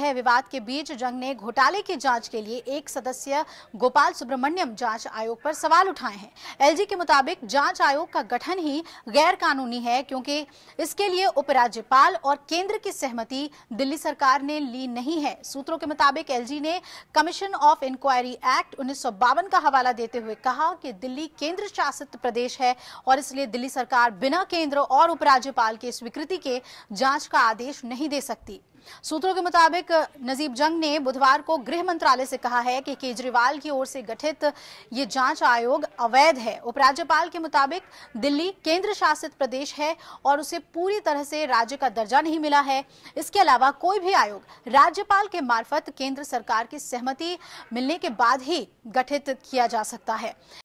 है विवाद के बीच जंग ने घोटाले की जाँच के लिए एक सदस्य गोपाल सुब्रमण्यम जाँच आयोग पर सवाल उठाए हैं। एलजी के मुताबिक जाँच आयोग का गठन ही गैर कानूनी है क्योंकि इसके लिए उपराज्यपाल और केंद्र की सहमति दिल्ली सरकार ने ली नहीं है। सूत्रों के मुताबिक एलजी ने कमीशन ऑफ़ इंक्वायरी एक्ट उन्नीस सौ बावन का हवाला देते हुए कहा कि दिल्ली केंद्र शासित प्रदेश है और इसलिए दिल्ली सरकार बिना केंद्र और उपराज्यपाल के स्वीकृति के जाँच का आदेश नहीं दे सकती। सूत्रों के मुताबिक नजीब जंग ने बुधवार को गृह मंत्रालय से कहा है कि केजरीवाल की ओर से गठित ये जाँच आयोग अवैध है। उपराज्यपाल के मुताबिक दिल्ली केंद्र शासित प्रदेश है और उसे पूरी तरह से राज्य का दर्जा नहीं मिला है। इसके अलावा कोई भी आयोग राज्यपाल के मार्फत केंद्र सरकार की सहमति मिलने के बाद ही गठित किया जा सकता है।